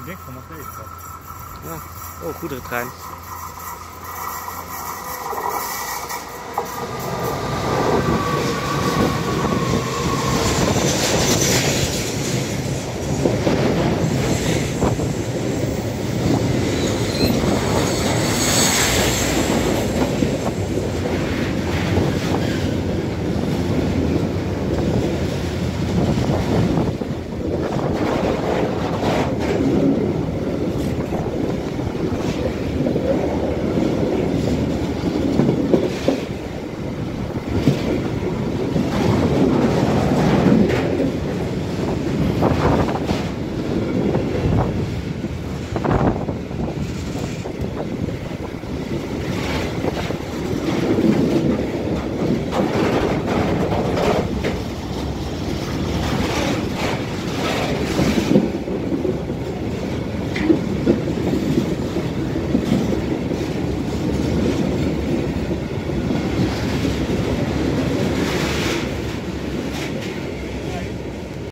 Ik denk van nog. Ja, oh, goedere trein.